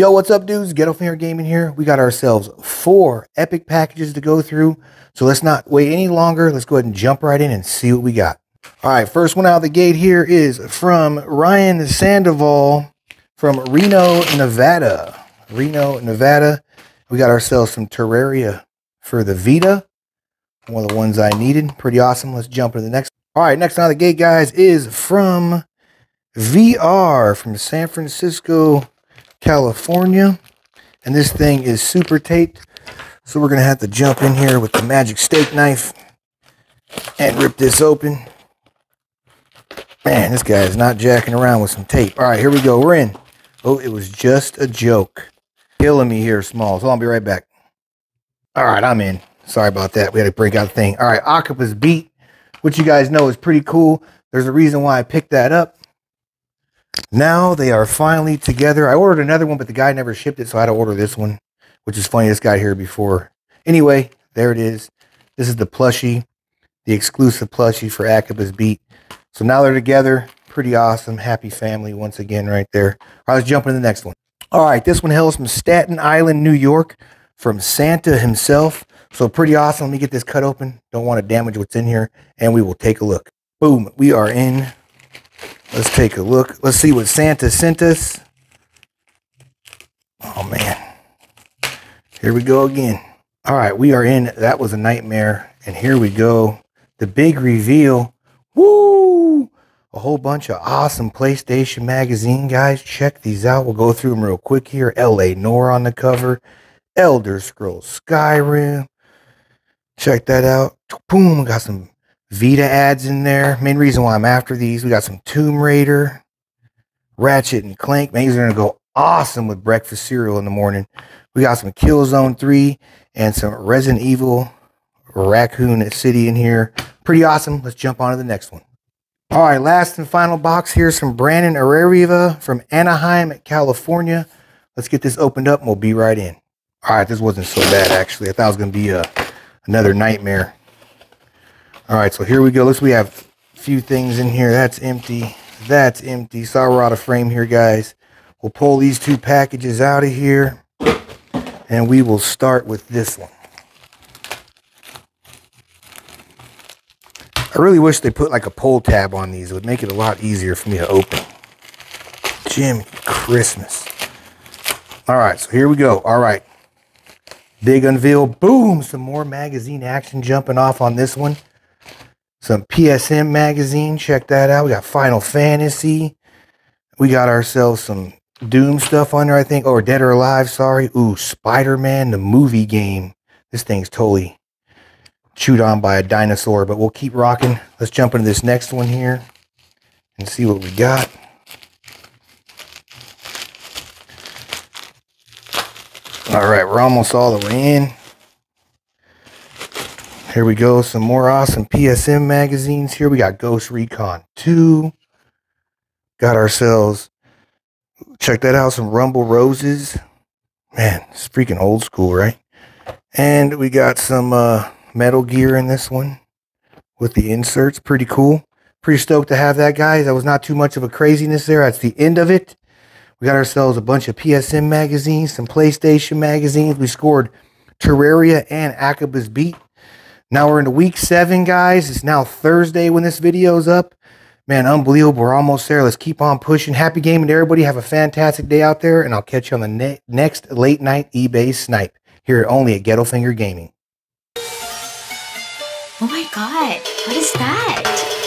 Yo, what's up, dudes? Ghettofinger Gaming here. We got ourselves four epic packages to go through. So let's not wait any longer. Let's go ahead and jump right in and see what we got. All right, first one out of the gate here is from Ryan Sandoval from Reno, Nevada. Reno, Nevada. We got ourselves some Terraria for the Vita. One of the ones I needed. Pretty awesome. Let's jump into the next. All right, next out of the gate, guys, is from VR from San Francisco, California. And this thing is super taped. So we're going to have to jump in here with the magic steak knife and rip this open. Man, this guy is not jacking around with some tape. All right, here we go. We're in. Oh, it was just a joke. Killing me here, Smalls. On, I'll be right back. All right, I'm in. Sorry about that. We had to break out the thing. All right, Octopus Beat, which you guys know is pretty cool. There's a reason why I picked that up. Now they are finally together. I ordered another one, but the guy never shipped it, so I had to order this one, which is funny. This guy here before. Anyway, there it is. This is the plushie, the exclusive plushie for Octopus Beat. So now they're together. Pretty awesome. Happy family once again, right there. All right, let's jump into the next one. All right, this one hails from Staten Island, New York, from Santa himself. So pretty awesome. Let me get this cut open. Don't want to damage what's in here, and we will take a look. Boom, we are in Let's take a look. Let's see what Santa sent us. Oh man. Here we go again. All right, we are in. That was a nightmare. And here we go. The big reveal. Woo! A whole bunch of awesome PlayStation magazine guys. Check these out. We'll go through them real quick here. LA Noire on the cover. Elder Scrolls Skyrim. Check that out. Boom, got some Vita ads in there. Main reason why I'm after these, we got some Tomb Raider, Ratchet and Clank. Man, these are gonna go awesome with breakfast cereal in the morning. We got some Killzone 3 and some Resident Evil Raccoon City in here. Pretty awesome. Let's jump on to the next one. All right, last and final box. Here's from Brandon Arariva from Anaheim, California. Let's get this opened up and we'll be right in. All right, this wasn't so bad actually. I thought it was gonna be a, another nightmare. All right, so here we go. Let's we have a few things in here. That's empty. That's empty. Sorry we're out of frame here, guys. We'll pull these two packages out of here. And we will start with this one. I really wish they put like a pull tab on these. It would make it a lot easier for me to open. Jimmy Christmas. All right, so here we go. All right. Big unveil. Boom. Some more magazine action jumping off on this one some PSM magazine. Check that out. We got Final Fantasy. We got ourselves some Doom stuff there, I think. Or Dead or Alive, sorry. Ooh, Spider Man, the movie game. This thing's totally chewed on by a dinosaur, but we'll keep rocking. Let's jump into this next one here and see what we got. All right, we're almost all the way in. Here we go. Some more awesome PSM magazines here. We got Ghost Recon 2. Got ourselves, check that out, some Rumble Roses. Man, it's freaking old school, right? And we got some uh, Metal Gear in this one with the inserts. Pretty cool. Pretty stoked to have that, guys. That was not too much of a craziness there. That's the end of it. We got ourselves a bunch of PSM magazines, some PlayStation magazines. We scored Terraria and Octopus Beat. Now we're into week seven, guys. It's now Thursday when this video is up. Man, unbelievable. We're almost there. Let's keep on pushing. Happy gaming to everybody. Have a fantastic day out there, and I'll catch you on the ne- next late night eBay snipe here only at Ghettofinger Gaming. Oh my god, what is that?